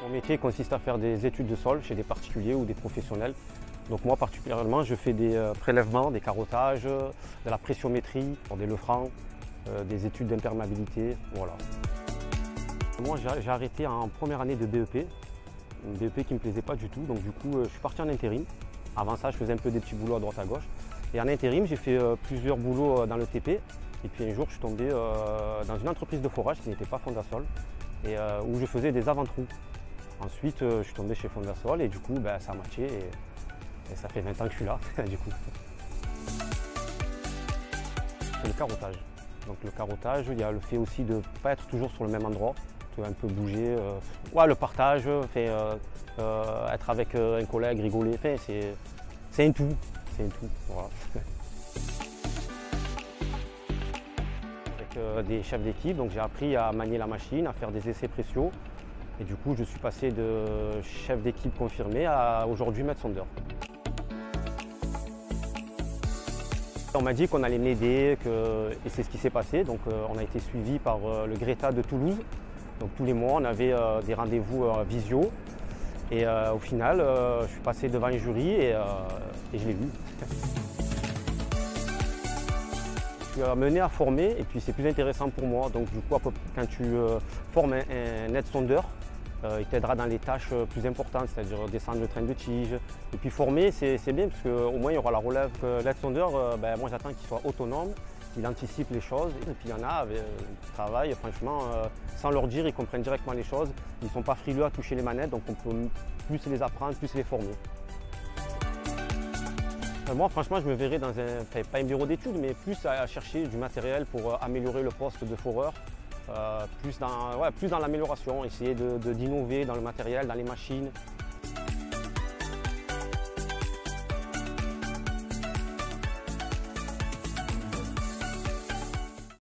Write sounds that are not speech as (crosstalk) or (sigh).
Mon métier consiste à faire des études de sol chez des particuliers ou des professionnels. Donc moi particulièrement, je fais des euh, prélèvements, des carottages, de la pressiométrie pour des lefrans, euh, des études d'imperméabilité, voilà. Moi j'ai arrêté en première année de BEP, une BEP qui ne me plaisait pas du tout, donc du coup je suis parti en intérim. Avant ça, je faisais un peu des petits boulots à droite à gauche. Et en intérim, j'ai fait plusieurs boulots dans le TP. Et puis un jour, je suis tombé dans une entreprise de forage qui n'était pas Fondasol et où je faisais des avant-trous. Ensuite, je suis tombé chez Fondasol et du coup, ben, ça a matché et, ça fait 20 ans que je suis là, (laughs) du coup. C'est le carottage. Donc le carottage, il y a le fait aussi de ne pas être toujours sur le même endroit, de un peu bouger. ouais, le partage, fait, être avec un collègue, rigoler, c'est un tout. C'est un tout. (laughs) Avec des chefs d'équipe, donc j'ai appris à manier la machine, à faire des essais précieux. Et du coup, je suis passé de chef d'équipe confirmé à aujourd'hui maître sondeur. On m'a dit qu'on allait m'aider et c'est ce qui s'est passé. Donc on a été suivi par le Greta de Toulouse. Donc tous les mois, on avait des rendez-vous visio. Et au final, je suis passé devant un jury et, je l'ai vu. Suis amené à former et puis c'est plus intéressant pour moi. Donc du coup, quand tu formes un, aide-sondeur, il t'aidera dans les tâches plus importantes, c'est-à-dire descendre le train de tige. Et puis former, c'est bien parce qu'au moins il y aura la relève. L'aide-sondeur, ben, moi j'attends qu'il soit autonome, qu'il anticipe les choses. Et puis il y en a qui travaillent, franchement, sans leur dire, ils comprennent directement les choses. Ils ne sont pas frileux à toucher les manettes, donc on peut plus les apprendre, plus les former. Moi, franchement, je me verrais dans un, pas un bureau d'études, mais plus à chercher du matériel pour améliorer le poste de foreur, plus dans, dans l'amélioration, essayer d'innover dans le matériel, dans les machines,